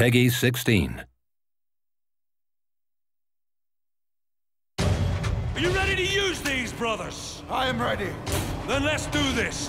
Peggy 16. Are you ready to use these, brothers? I am ready. Then let's do this.